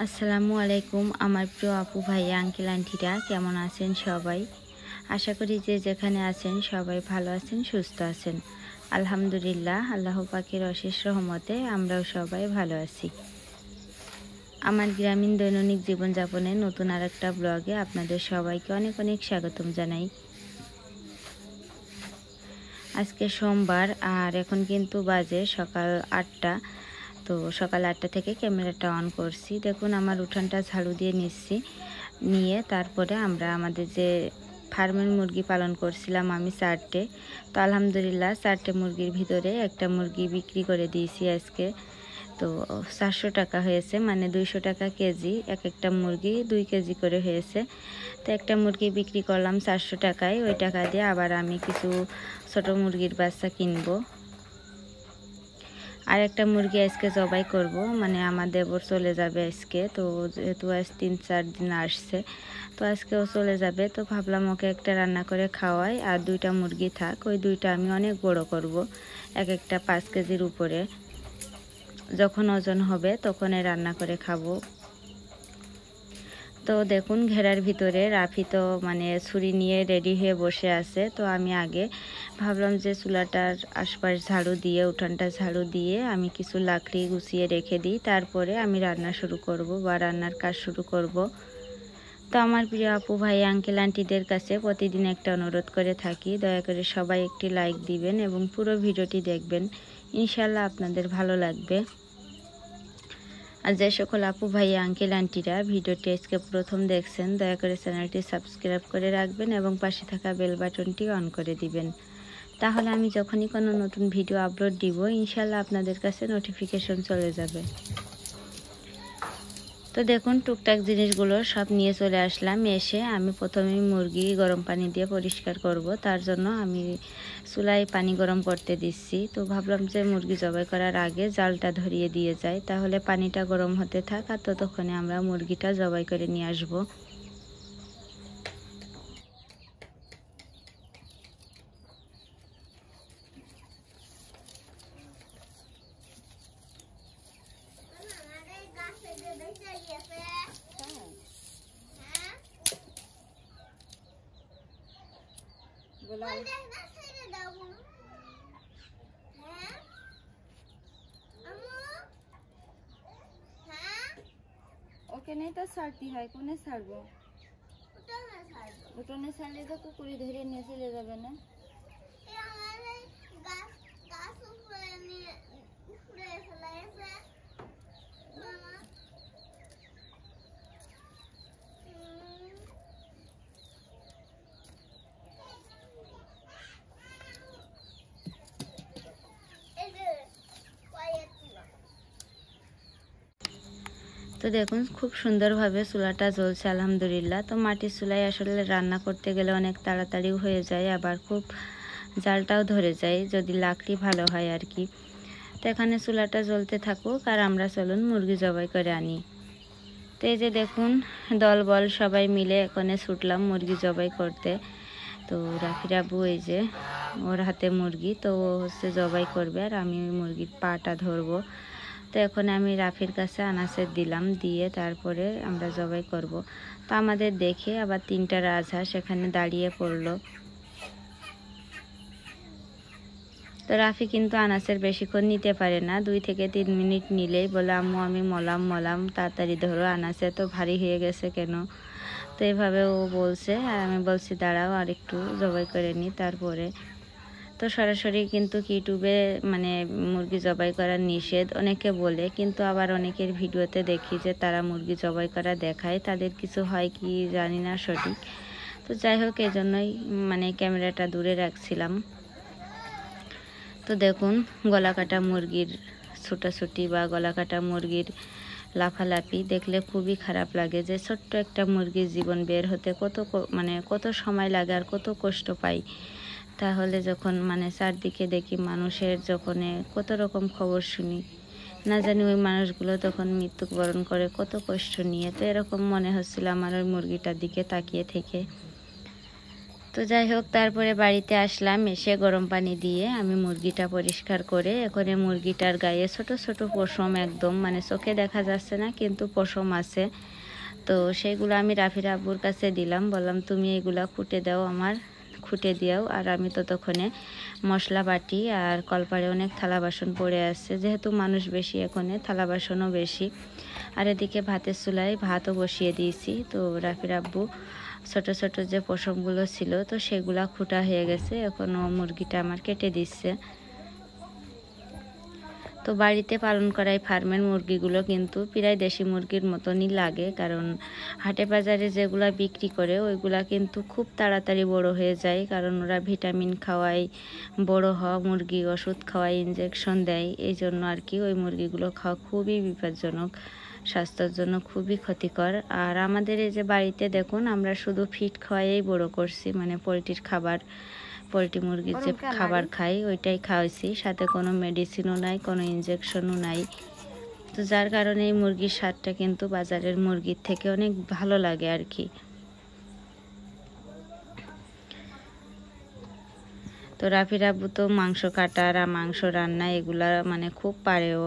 আসসালামু আলাইকুম, আমার প্রিয় আপু ভাই, আঙ্কেল, আন্টিরা, কেমন আছেন সবাই? আশা করি যে যেখানে আছেন সবাই ভালো আছেন, সুস্থ আছেন। আলহামদুলিল্লাহ, আল্লাহ পাকের অশেষ রহমতে আমরাও সবাই ভালো আছি। আমার গ্রামীণ দৈনন্দিন জীবনযাপনের নতুন আর একটা ব্লগে আপনাদের সবাইকে অনেক অনেক স্বাগতম জানাই। আজকে সোমবার, আর এখন কিন্তু বাজে সকাল আটটা। তো সকাল আটটা থেকে ক্যামেরাটা অন করছি। দেখুন, আমার উঠানটা ঝাড়ু দিয়ে নিচ্ছি, নিয়ে তারপরে আমরা আমাদের যে ফার্মের মুরগি পালন করছিলাম আমি চারটে, তো আলহামদুলিল্লাহ চারটে মুরগির ভিতরে একটা মুরগি বিক্রি করে দিয়েছি আজকে। তো চারশো টাকা হয়েছে মানে দুইশো টাকা কেজি, এক একটা মুরগি দুই কেজি করে হয়েছে। তো একটা মুরগি বিক্রি করলাম চারশো টাকায়, ওই টাকা দিয়ে আবার আমি কিছু ছোট মুরগির বাচ্চা কিনবো। আর একটা মুরগি আজকে জবাই করব। মানে আমার দেবর চলে যাবে আজকে, তো যেহেতু আজ তিন, চার দিন আসছে, তো আজকে ও চলে যাবে। তো ভাবলাম ওকে একটা রান্না করে খাওয়াই, আর দুইটা মুরগি থাক। ওই দুইটা আমি অনেক বড় করব, এক একটা পাঁচ কেজির উপরে। যখন ওজন হবে তখন রান্না করে খাব। তো দেখুন, ঘেরার ভিতরে রাফি তো মানে ছুরি নিয়ে রেডি হয়ে বসে আছে। তো আমি আগে ভাবলাম যে চুলাটার আশপাশ ঝাড়ু দিয়ে, উঠানটা ঝাড়ু দিয়ে আমি কিছু লাকড়ি গুছিয়ে রেখে দিই। তারপরে আমি রান্না শুরু করব বা রান্নার কাজ শুরু করব। তো আমার প্রিয় আপু ভাই আঙ্কেল আন্টিদের কাছে প্রতিদিন একটা অনুরোধ করে থাকি, দয়া করে সবাই একটি লাইক দিবেন এবং পুরো ভিডিওটি দেখবেন। ইনশাল্লাহ আপনাদের ভালো লাগবে। আর যে সকল আপু ভাই, আঙ্কেল, আন্টিরা ভিডিওটি আজকে প্রথম দেখছেন, দয়া করে চ্যানেলটি সাবস্ক্রাইব করে রাখবেন এবং পাশে থাকা বেল বাটনটি অন করে দিবেন। তাহলে আমি যখনই কোনো নতুন ভিডিও আপলোড দিব ইনশাল্লাহ আপনাদের কাছে নোটিফিকেশন চলে যাবে। তো দেখুন, টুকটাক জিনিসগুলো সব নিয়ে চলে আসলাম। এসে আমি প্রথমে মুরগি গরম পানি দিয়ে পরিষ্কার করব। তার জন্য আমি চুলায় পানি গরম করতে দিচ্ছি। তো ভাবলাম যে মুরগি জবাই করার আগে জালটা ধরিয়ে দিয়ে যায় তাহলে পানিটা গরম হতে থাক আর ততক্ষণে আমরা মুরগিটা জবাই করে নিয়ে আসব। ওকে নেই তো সারতি হয় কোনে ছাড়বো উঠোনে ছাড়লে তো কুকুরি ধরে নিয়ে চলে যাবে না? তো দেখুন, খুব সুন্দরভাবে চুলাটা জ্বলছে, আলহামদুলিল্লাহ। তো মাটির চুলায় আসলে রান্না করতে গেলে অনেক তাড়াতাড়ি হয়ে যায়, আবার খুব জালটাও ধরে যায়, যদি লাকড়ি ভালো হয় আর কি। তো এখানে চুলাটা জ্বলতে থাকুক, আর আমরা চলুন মুরগি জবাই করে আনি। তো এই যে দেখুন দল বল সবাই মিলে এখানে ছুটলাম মুরগি জবাই করতে। তো রাফিরাবু এই যে ওর হাতে মুরগি, তো ও হচ্ছে জবাই করবে, আর আমি মুরগির পাটা ধরবো। তো এখন আমি রাফির কাছে আনাসের দিলাম, দিয়ে তারপরে আমরা জবাই করব। তো আমাদের দেখে আবার তিনটা রাজহাঁস এখানে দাঁড়িয়ে পড়ল। তো রাফি কিন্তু আনাসের বেশিক্ষণ নিতে পারে না, দুই থেকে তিন মিনিট নিলেই বলে, আম্মু, আমি মলাম মলাম, তাড়াতাড়ি ধরো, আনাসে তো ভারী হয়ে গেছে কেন? তো এভাবে ও বলছে, আর আমি বলছি, দাঁড়াও আর একটু জবাই করে নিই তারপরে তো সরাসরি কিন্তু ইউটিউবে মানে মুরগি জবাই করা নিষেধ অনেকে বলে, কিন্তু আবার অনেকের ভিডিওতে দেখি যে তারা মুরগি জবাই করা দেখায়, তাদের কিছু হয় কি জানি না সঠিক। তো যাই হোক এই জন্যই মানে ক্যামেরাটা দূরে রাখছিলাম। তো দেখুন গলা কাটা মুরগির ছুটাছুটি বা গলা কাটা মুরগির লাফালাফি দেখলে খুবই খারাপ লাগে যে ছোট্ট একটা মুরগির জীবন বের হতে কত মানে কত সময় লাগে আর কত কষ্ট পাই। তাহলে যখন মানে চারদিকে দেখি মানুষের যখন কত রকম খবর শুনি, না জানি ওই মানুষগুলো তখন মৃত্যুবরণ করে কত কষ্ট নিয়ে, তো এরকম মনে হচ্ছিল আমার ওই মুরগিটার দিকে তাকিয়ে থেকে। তো যাই হোক, তারপরে বাড়িতে আসলাম, এসে গরম পানি দিয়ে আমি মুরগিটা পরিষ্কার করে, এখানে মুরগিটার গায়ে ছোট ছোট পশম একদম মানে চোখে দেখা যাচ্ছে না, কিন্তু পশম আছে। তো সেইগুলো আমি রাফির আব্বুর কাছে দিলাম, বললাম, তুমি এগুলা খুঁটে দাও আমার। খুঁটে দিও আর আমি ততক্ষণে মশলা বাটি আর কলপারে অনেক থালা বাসন পড়ে আছে। যেহেতু মানুষ বেশি এখানে, থালা বাসনও বেশি। আর এদিকে ভাতের চুলায় ভাতও বসিয়ে দিয়েছি। তো রাফির আব্বু ছোট ছোট যে পশমগুলো ছিল, তো সেগুলা খুঁটা হয়ে গেছে। এখনও মুরগিটা আমার কেটে দিচ্ছে। তো বাড়িতে পালন করা এই ফার্মের মুরগিগুলো, কিন্তু প্রায় দেশি মুরগির মতনই লাগে, কারণ হাটে বাজারে যেগুলা বিক্রি করে, ওইগুলা কিন্তু খুব তাড়াতাড়ি বড় হয়ে যায়, কারণ ওরা ভিটামিন খাওয়ায়, বড় হওয়া মুরগি ওষুধ খাওয়ায় ইঞ্জেকশন দেয়, এই জন্য আর কি ওই মুরগিগুলো খাওয়া খুবই বিপজ্জনক, স্বাস্থ্যের জন্য খুবই ক্ষতিকর। আর আমাদের এই যে বাড়িতে দেখুন, আমরা শুধু ফিট খাওয়াই বড় করছি মানে পোলট্রির খাবার পোলট্রি মুরগির যে খাবার খাই ওইটাই খাওয়াইছি। সাথে কোনো মেডিসিনও নাই কোনো ইঞ্জেকশনও নাই। তো যার কারণে এই মুরগির স্বাদটা কিন্তু বাজারের মুরগির থেকে অনেক ভালো লাগে আর কি। তো রাফি রাবু তো মাংস কাটার আর মাংস রান্না এগুলা মানে খুব পারেও।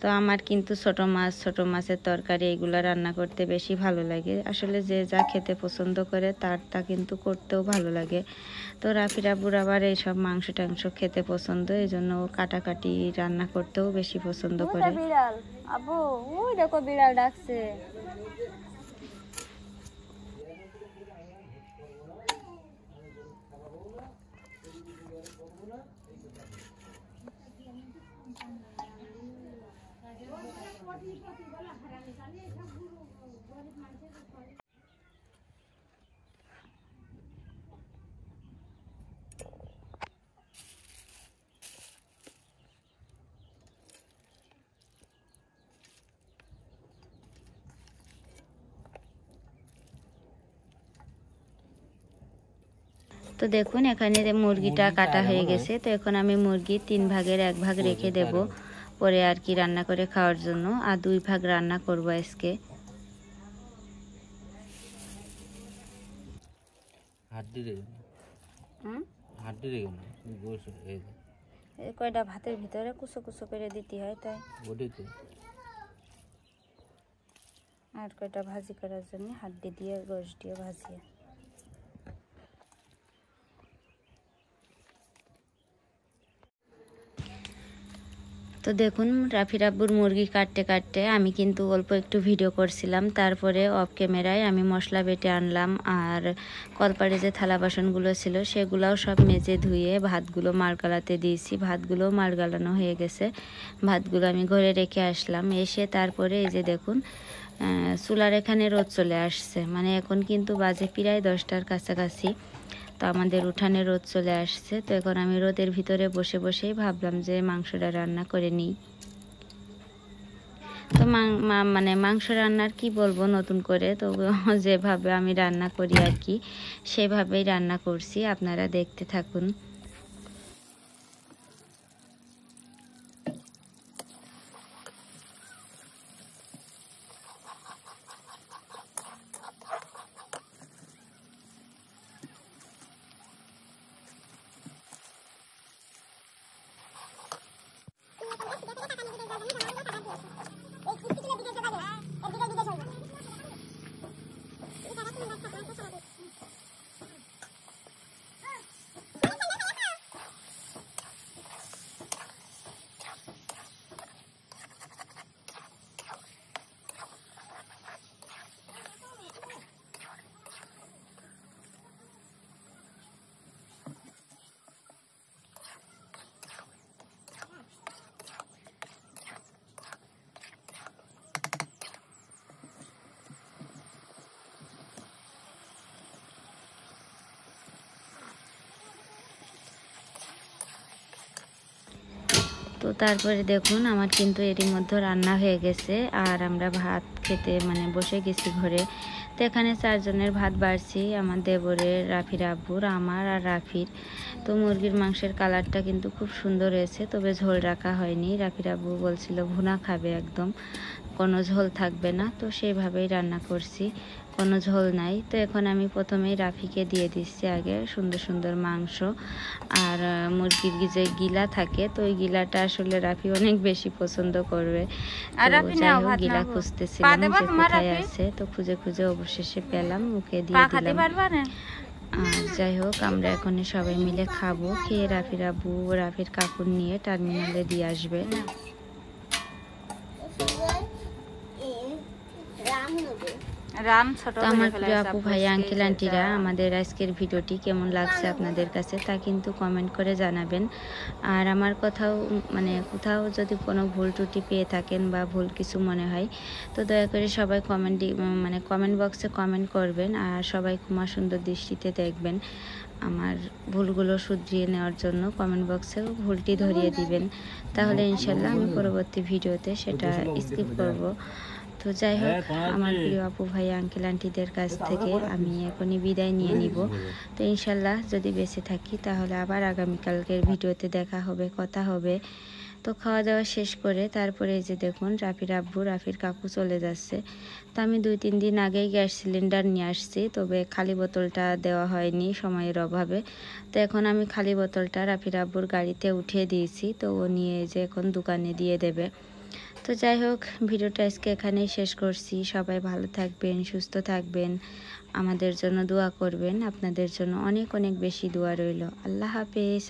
তো আমার কিন্তু ছোট মাছ ছোট মাছের তরকারি এগুলো রান্না করতে বেশি ভালো লাগে। আসলে যে যা খেতে পছন্দ করে তার তা কিন্তু করতেও ভালো লাগে। তো রাফি রাবুর আবার এইসব মাংস টাংস খেতে পছন্দ এই জন্য ও কাটাকাটি রান্না করতেও বেশি পছন্দ করে। বিড়াল আবু ওই দেখো বিড়াল ডাকছে। তো দেখুন এখানে যে মুরগিটা কাটা হয়ে গেছে তো এখন আমি মুরগি তিন ভাগের এক ভাগ রেখে দেব পরে আর কি রান্না করে খাওয়ার জন্য। আর দুই ভাগ রান্না করব আজকে। গোস কয়টা ভাতের ভিতরে কুচো কুচো করে দিতে হয় তাই। আর কয়টা ভাজি করার জন্য হাড্ডি দিয়ে গোশ দিয়ে ভাজিয়ে। তো দেখুন, রাফি রাব্বুর মুরগি কাটতে কাটতে আমি কিন্তু অল্প একটু ভিডিও করছিলাম। তারপরে অফ ক্যামেরায় আমি মশলা বেটে আনলাম আর কলপাড়ে যে থালা বাসনগুলো ছিল সেগুলোও সব মেজে ধুয়ে ভাতগুলো মারগালাতে দিয়েছি। ভাতগুলো মারগালানো হয়ে গেছে। ভাতগুলো আমি ঘরে রেখে আসলাম। এসে তারপরে এই যে দেখুন চুলার এখানে রোদ চলে আসছে। মানে এখন কিন্তু বাজে প্রায় দশটার কাছাকাছি। তো আমাদের উঠানে রোদ চলে আসছে। তো এখন আমি রোদের ভিতরে বসে বসেই ভাবলাম যে মাংসটা রান্না করে নিই। তো মানে মাংস রান্নার কি বলব নতুন করে? তো যেভাবে আমি রান্না করি আর কি, সেভাবেই রান্না করছি। আপনারা দেখতে থাকুন। তো তারপরে দেখুন, আমার কিন্তু এরই মধ্যে রান্না হয়ে গেছে। আর আমরা ভাত খেতে মানে বসে গেছি ঘরে। তো এখানে চারজনের ভাত বাড়ছি, আমার দেবরের, রাফির আব্বুর, আমার আর রাফির। তো মুরগির মাংসের কালারটা কিন্তু খুব সুন্দর হয়েছে, তবে ঝোল রাখা হয়নি। রাফির আব্বু বলছিল ভুনা খাবে একদম। কোনো ঝোল থাকবে না তো সেইভাবেই রান্না করছি। কোনো ঝোল নাই তো এখন আমি প্রথমেই রাফিকে দিয়ে দিচ্ছি আগে সুন্দর সুন্দর মাংস। আর মুরগির যে গিলা থাকে তো ওই গিলাটা আসলে রাফি অনেক বেশি পছন্দ করবে। গিলা খুঁজতেছিলাম যে কোথায় আছে তো খুঁজে খুঁজে অবশেষে পেলাম মুখে দিয়ে দিলাম। আর যাই হোক আমরা এখন সবাই মিলে খাব খেয়ে রাফির আব্বু রাফির কাকুর নিয়ে টার্মিনালে দিয়ে আসবে রান ছোট তো আমার প্রিয় আপু ভাই আঙ্কেল আন্টিরা আমাদের আজকের ভিডিওটি কেমন লাগছে আপনাদের কাছে তা কিন্তু কমেন্ট করে জানাবেন। আর আমার কথাও মানে কোথাও যদি কোনো ভুল ত্রুটি পেয়ে থাকেন বা ভুল কিছু মনে হয় তো দয়া করে সবাই কমেন্ট মানে কমেন্ট বক্সে কমেন্ট করবেন আর সবাই ক্ষমা সুন্দর দৃষ্টিতে দেখবেন আমার ভুলগুলো শুধরিয়ে নেওয়ার জন্য কমেন্ট বক্সে ভুলটি ধরিয়ে দিবেন। তাহলে ইনশাল্লাহ আমি পরবর্তী ভিডিওতে সেটা স্কিপ করব। তো যাই হোক আমার প্রিয় আপু ভাই আঙ্কেল আন্টিদের কাছ থেকে আমি এখনই বিদায় নিয়ে নিব। তো ইনশাল্লাহ যদি বেঁচে থাকি তাহলে আবার আগামীকালকের ভিডিওতে দেখা হবে কথা হবে। তো খাওয়া দাওয়া শেষ করে তারপরে এই যে দেখুন রাফির আব্বু রাফির কাকু চলে যাচ্ছে। তো আমি দুই তিন দিন আগেই গ্যাস সিলিন্ডার নিয়ে আসছি তবে খালি বোতলটা দেওয়া হয়নি সময়ের অভাবে। তো এখন আমি খালি বোতলটা রাফির আব্বুর গাড়িতে উঠিয়ে দিয়েছি তো ও নিয়ে এই যে এখন দোকানে দিয়ে দেবে। তো যাই হোক, ভিডিওটা আজকে এখানেই শেষ করছি। সবাই ভালো থাকবেন, সুস্থ থাকবেন। আমাদের জন্য দোয়া করবেন। আপনাদের জন্য অনেক অনেক বেশি দোয়া রইল। আল্লাহ হাফেজ।